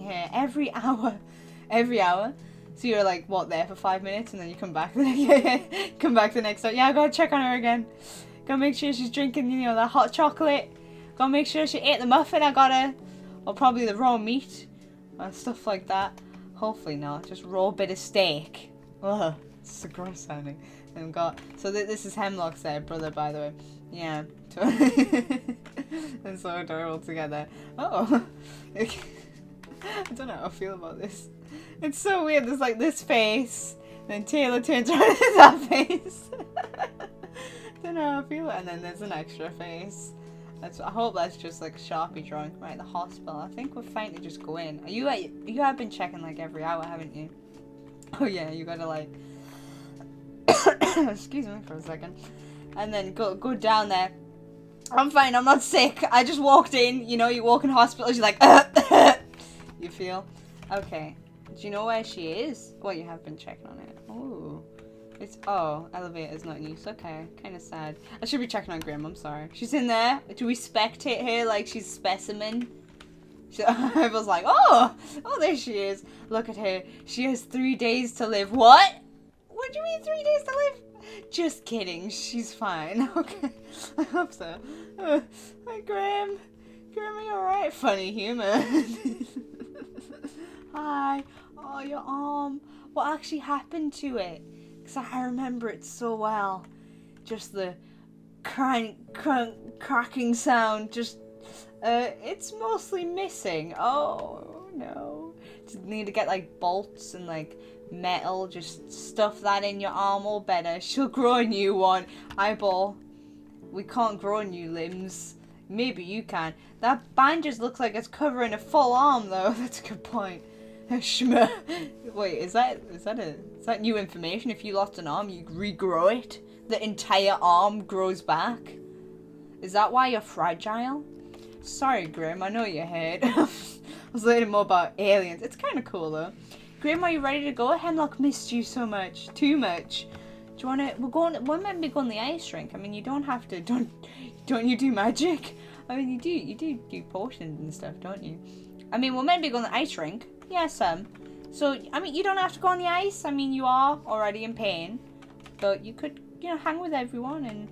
here every hour, every hour. So you're like, what, there for five minutes, and then you come back. come back the next time. Yeah, I gotta check on her again. Gotta make sure she's drinking, you know, that hot chocolate. Gotta make sure she ate the muffin I got her, or probably the raw meat, and stuff like that. Hopefully not, just raw bit of steak. Ugh, it's so gross sounding. And got so th this is Hemlock's there, brother, by the way. Yeah, and so adorable together. Oh, I don't know how I feel about this. It's so weird. There's like this face, then Taylor turns around and there's that face. I don't know how I feel. And then there's an extra face. That's, I hope that's just like Sharpie drawing. Right, at the hospital. I think we're fine to just go in. You you have been checking like every hour, haven't you? Oh yeah, you gotta like. Excuse me for a second. And then go go down there. I'm fine. I'm not sick. I just walked in. You know, you walk in hospitals. You're like, you feel. Okay. Do you know where she is? Well, you have been checking on it. Oh. It's, oh, elevator's not in use. Okay, kind of sad. I should be checking on Grim, I'm sorry. She's in there. Do we spectate her like she's specimen? She, I was like, oh, oh, there she is. Look at her. She has three days to live. What? What do you mean three days to live? Just kidding. She's fine. Okay, I hope so. Uh, hi, Graham. Graham, are you alright? Funny humor. Hi. Oh, your arm. What actually happened to it? Because I remember it so well. Just the crank, crank, cracking sound. Just, uh, it's mostly missing. Oh, no. Just need to get, like, bolts and, like, metal. Just stuff that in your arm all better. She'll grow a new one. Eyeball. We can't grow new limbs. Maybe you can. That band just looks like it's covering a full arm, though. That's a good point. Wait, is that is that a is that new information? If you lost an arm, you regrow it. The entire arm grows back. Is that why you're fragile? Sorry, Grim. I know you heard. I was learning more about aliens. It's kind of cool though. Grim, are you ready to go? Hemlock missed you so much, too much. Do you want to? We're going. We're meant to be going the ice rink. I mean, you don't have to. Don't. Don't you do magic? I mean, you do. You do do potions and stuff, don't you? I mean, we're meant be going the ice rink. Yeah, some. So, I mean, you don't have to go on the ice. I mean, you are already in pain. But you could, you know, hang with everyone and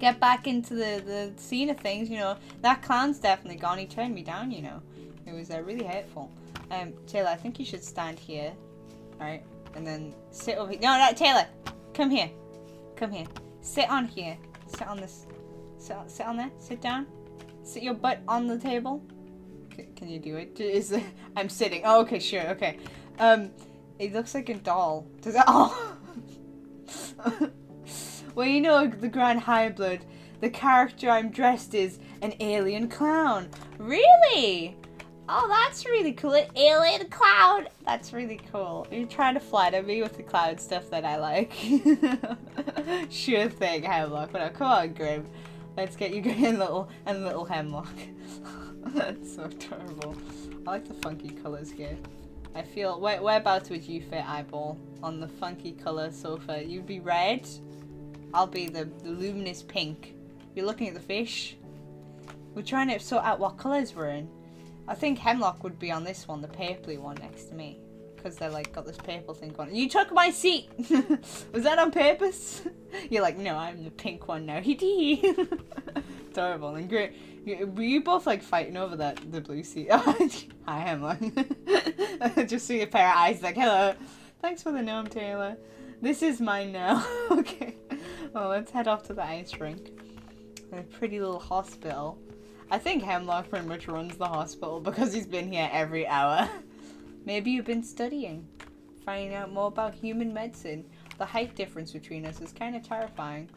get back into the, the scene of things, you know. That clown's definitely gone. He turned me down, you know. It was uh, really hurtful. Um, Taylor, I think you should stand here. Right? And then sit over here. No, no, Taylor! Come here. Come here. Sit on here. Sit on this. Sit, sit on there. Sit down. Sit your butt on the table can you do it? Is it, I'm sitting. Oh, okay, sure, okay. Um, it looks like a doll. Does that? Oh. well, you know the Grand High Blood. The character I'm dressed is an alien clown. Really? Oh, that's really cool. An alien clown. That's really cool. You're trying to flatter me with the cloud stuff that I like. sure thing, Hemlock. Come on, Grim. Let's get you going, little and little Hemlock. That's so terrible. I like the funky colours here. I feel, where, whereabouts would you fit eyeball on the funky colour sofa? You'd be red, I'll be the, the luminous pink. You're looking at the fish. We're trying to sort out what colours we're in. I think Hemlock would be on this one, the purpley one next to me. Because they're like got this purple thing on. You took my seat! Was that on purpose? You're like, no, I'm the pink one now. Hee Terrible and great. Were you both like fighting over that the blue seat? I am like just see a pair of eyes like hello. Thanks for the gnome, Taylor. This is mine now. okay. Well, let's head off to the ice rink. A pretty little hospital. I think Hemlock pretty much runs the hospital because he's been here every hour. Maybe you've been studying, finding out more about human medicine. The height difference between us is kind of terrifying.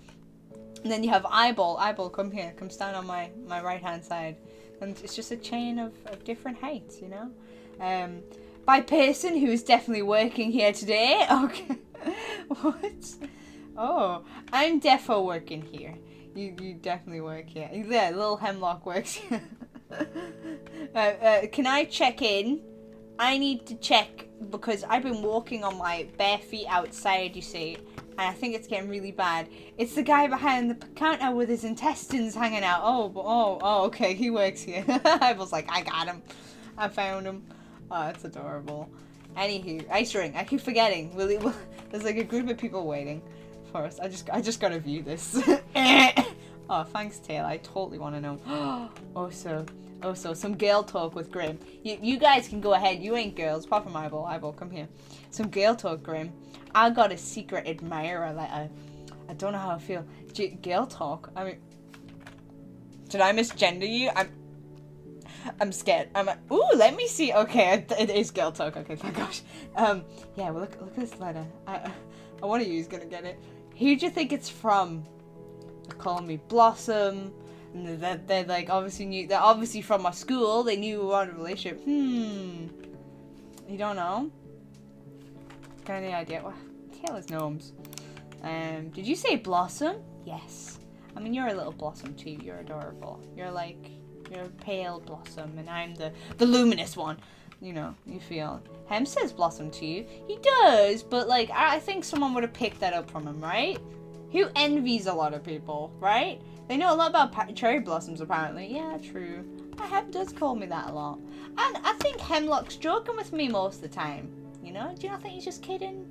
And then you have eyeball. Eyeball, come here. Come stand on my, my right hand side. And it's just a chain of, of different heights, you know? Um, by person who is definitely working here today. Okay. what? Oh, I'm defo working here. You, you definitely work here. Yeah, little hemlock works here. uh, uh, can I check in? I need to check because I've been walking on my bare feet outside, you see, I think it's getting really bad. It's the guy behind the counter with his intestines hanging out. Oh, oh, oh, okay, he works here. I was like, I got him. I found him. Oh, that's adorable. Anywho, ice ring. I keep forgetting. Will, there's like a group of people waiting for us. I just I just gotta view this. oh, thanks, Taylor. I totally want to know. oh also, also oh, some girl talk with Grim. You, you guys can go ahead. You ain't girls. Apart from Eyeball. Eyeball, come here. Some girl talk, Grim. I got a secret admirer Like I I don't know how I feel. G girl talk. I mean, did I misgender you? I'm. I'm scared. I'm. Like, Ooh, let me see. Okay, it is girl talk. Okay, thank gosh. Um, yeah. Well, look, look at this letter. I, I wonder who's gonna get it. Who do you think it's from? Calling me Blossom. And they're, they're like obviously knew. They're obviously from my school. They knew we were in a relationship. Hmm. You don't know? Got any idea? Well, Taylor's gnomes. Um, did you say Blossom? Yes. I mean, you're a little Blossom too. You're adorable. You're like, you're a pale Blossom, and I'm the the luminous one. You know, you feel. Hem says Blossom to you. He does, but like, I think someone would have picked that up from him, right? Who envies a lot of people, right? They know a lot about cherry blossoms, apparently. Yeah, true. Hem does call me that a lot. And I think Hemlock's joking with me most of the time. You know? Do you not think he's just kidding?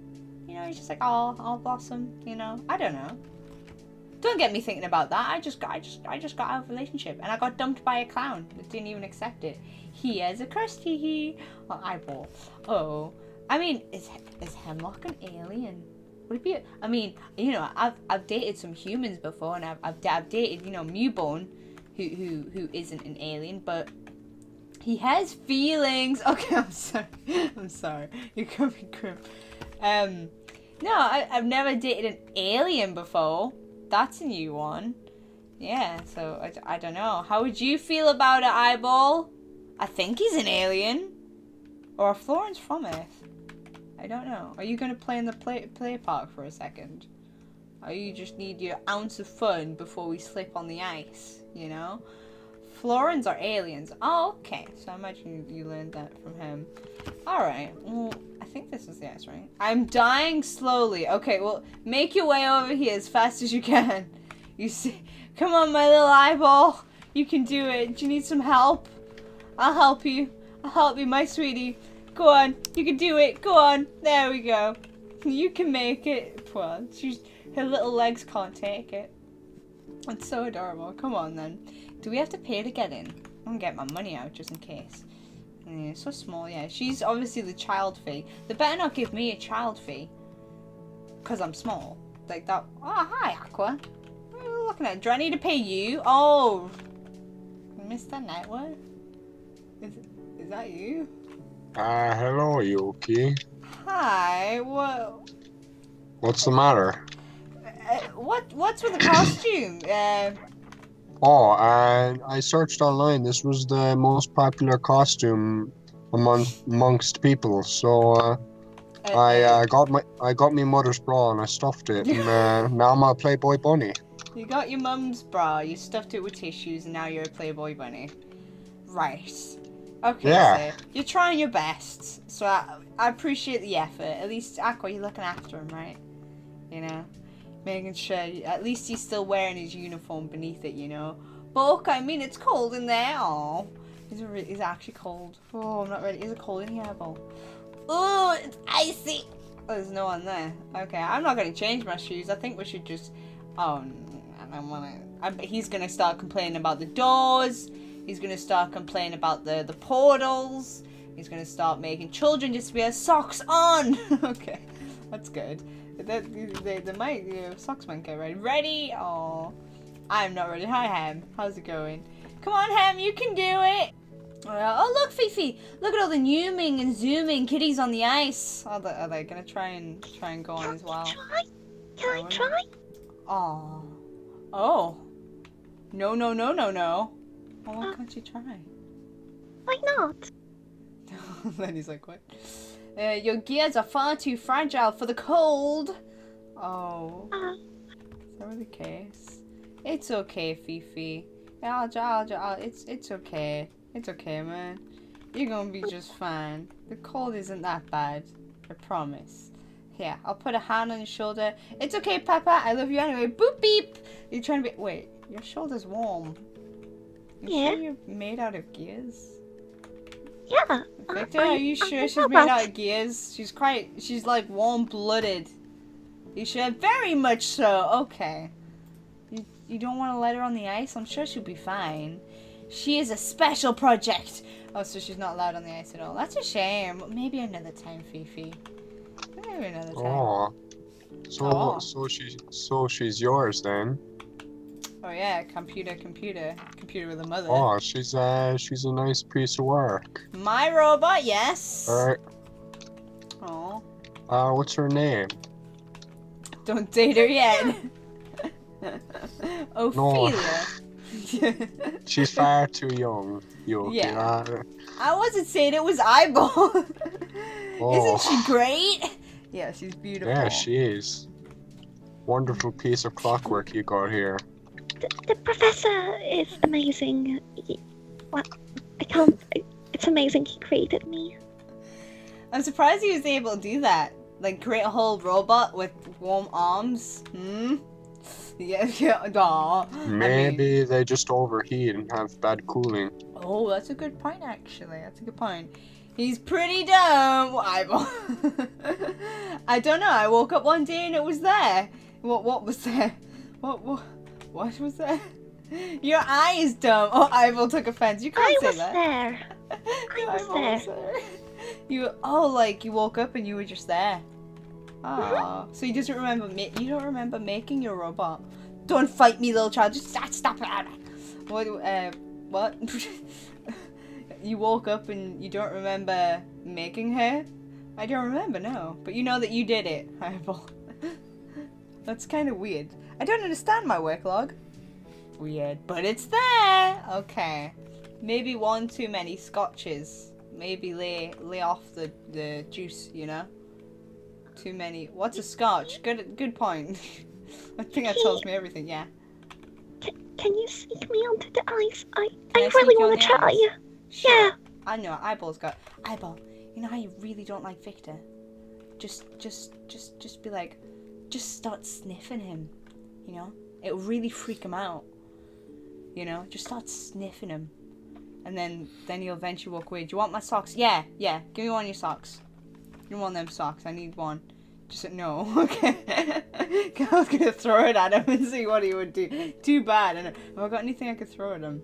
You know, he's just like, oh, I'll Blossom, you know? I don't know. Don't get me thinking about that. I just, I just, I just got out of a relationship, and I got dumped by a clown that didn't even accept it. He has a crust, hee hee. Well, eyeball. Oh, I mean, is is Hemlock an alien? Would it be? I mean, you know, I've I've dated some humans before, and I've I've, I've dated, you know, Mewbone, who who who isn't an alien, but he has feelings. Okay, I'm sorry. I'm sorry. You're coming grim. Um, no, I, I've never dated an alien before. That's a new one. Yeah, so I, I don't know. How would you feel about it, Eyeball? I think he's an alien. Or Florence from Earth. I don't know. Are you going to play in the play, play park for a second? Or you just need your ounce of fun before we slip on the ice, you know? Florins are aliens. Oh, okay. So I imagine you learned that from him. Alright. Well, I think this is the ice, right? I'm dying slowly. Okay, well, make your way over here as fast as you can. You see? Come on, my little eyeball. You can do it. Do you need some help? I'll help you. I'll help you, my sweetie. Go on. You can do it. Go on. There we go. You can make it. Well, she's, her little legs can't take it. It's so adorable. Come on, then. Do we have to pay to get in? I'm gonna get my money out just in case. Yeah, so small, yeah. She's obviously the child fee. They better not give me a child fee. Because I'm small. Like that. Oh, hi, Aqua. What are you looking at? Do I need to pay you? Oh. Mr. Netware? Is, is that you? Uh, hello, you okay? Hi, what? What's the matter? Uh, what? What's with the costume? Uh, Oh, uh, I searched online. This was the most popular costume among amongst people. So uh, uh, I uh, got my I got my mother's bra and I stuffed it. and uh, now I'm a Playboy bunny. You got your mum's bra, you stuffed it with tissues, and now you're a Playboy bunny. Right. Okay, Yeah. so you're trying your best. So I, I appreciate the effort. At least, Aqua, you're looking after him, right? You know? Making sure, at least he's still wearing his uniform beneath it, you know? But I mean, it's cold in there. Oh, is it, is it actually cold? Oh, I'm not ready. Is it cold in here, Bo? Oh, it's icy. Oh, there's no one there. Okay, I'm not going to change my shoes. I think we should just... Oh, I don't want to... He's going to start complaining about the doors. He's going to start complaining about the, the portals. He's going to start making children just wear socks on. okay, that's good. That, they, they might, you know, socks might get ready. Ready? Oh, I'm not ready. Hi, Ham. How's it going? Come on, Ham, you can do it. Uh, oh, look, Fifi! Look at all the zooming and zooming kitties on the ice. Are they, are they gonna try and try and go on as well? Try? Can I try? Oh. Oh. No, no, no, no, no. Oh, why uh. can't you try? Why not? then he's like, what? Uh, your gears are far too fragile for the cold. Oh, Uh, is that really the case? It's okay, Fifi. I'll, I'll, I'll, it's, it's okay. It's okay, man. You're gonna be just fine. The cold isn't that bad. I promise. Yeah, I'll put a hand on your shoulder. It's okay, Papa. I love you anyway. Boop beep. You're trying to be. Wait, your shoulder's warm. You Yeah. sure you're made out of gears? Yeah. Victor, are you sure she's made out of gears? She's quite. She's like warm blooded. You sure? Very much so. Okay. You, you don't want to let her on the ice? I'm sure she'll be fine. She is a special project. Oh, so she's not allowed on the ice at all. That's a shame. Maybe another time, Fifi. Maybe another time. Oh. So Oh. so she so she's yours then. Oh yeah, computer, computer, computer with a mother. Oh, she's uh she's a nice piece of work. My robot, yes. Alright. Oh, Uh what's her name? don't date her yet. Ophelia. She's far too young. You Yeah. I wasn't saying it was eyeball. Oh. Isn't she great? Yeah, she's beautiful. Yeah, she is. Wonderful piece of clockwork you got here. The, the professor is amazing. He, well, I can't. It's amazing he created me. I'm surprised he was able to do that. Like create a whole robot with warm arms. Hmm. Yeah, yeah. Aw. I mean- Maybe they just overheat and have bad cooling. Oh, that's a good point, actually. That's a good point. He's pretty dumb. Eyeball. I don't know. I woke up one day and it was there. What? What was there? What? What? What was that? Your eye is dumb. Oh, Eyeball took offense. You can't I say was that. there. I was eyeball there. there. You. Oh, like you woke up and you were just there. Oh, so you just remember you don't remember making your robot. Don't fight me, little child. Just stop. Stop. What? Uh, what? you woke up and you don't remember making her? I don't remember, no. But you know that you did it, Eyeball. That's kind of weird. I don't understand my work log. Weird, but it's there. Okay, maybe one too many scotches. Maybe lay lay off the the juice. You know. Too many. What's a scotch? Good good point. I think that tells me everything. Yeah. Can, can you sneak me onto the ice? I, Can I, I really want the to try. ice? Sure. Yeah. I know. Eyeball's got eyeball. You know how you really don't like Victor. Just, just, just, just be like, just start sniffing him. You know, it'll really freak him out. You know, just start sniffing him, and then then he'll eventually walk away. Do you want my socks? Yeah, yeah. Give me one of your socks. You want them socks? I need one. Just no. Okay. I was gonna throw it at him and see what he would do. Too bad. I know. Have I got anything I could throw at him?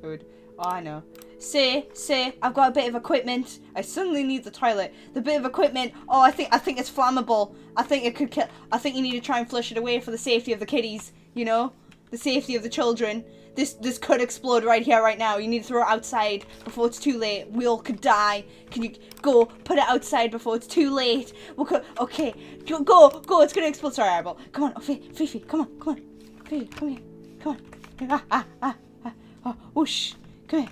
Good. Oh, I know. Say, say, I've got a bit of equipment. I suddenly need the toilet. The bit of equipment. Oh, I think, I think it's flammable. I think it could kill. I think you need to try and flush it away for the safety of the kiddies. You know, the safety of the children. This, this could explode right here, right now. You need to throw it outside before it's too late. We all could die. Can you go put it outside before it's too late? We'll co- okay, go, go, go. It's gonna explode. Sorry, Eyeball. Come on, oh, Fifi. Come on, come on. Fifi, come here. Come on. Ah, ah, ah, ah. Oh, whoosh. Come here.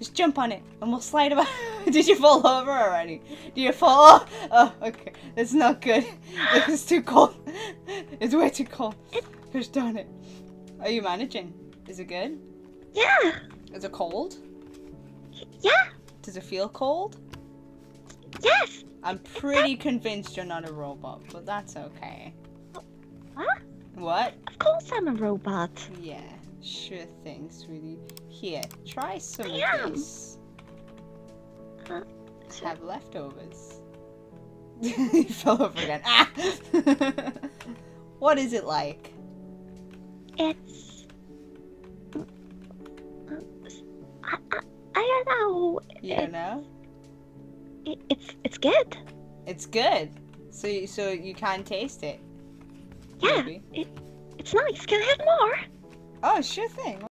Just jump on it and we'll slide about. Did you fall over already? Did you fall? Oh, oh, okay. It's not good. It's too cold. It's way too cold. Gosh darn it. Are you managing? Is it good? Yeah. Is it cold? Yeah. Does it feel cold? Yes. I'm pretty convinced you're not a robot, but that's okay. What? What? Of course I'm a robot. Yeah, sure thing, sweetie. Here, try some I of this. Huh? Have leftovers. he fell over again. Ah! what is it like? It's. I, I, I don't know. You don't know? It, it's it's good. It's good. So, you, so you can taste it. Yeah. maybe. It, it's nice. Can I have more? Oh, sure thing.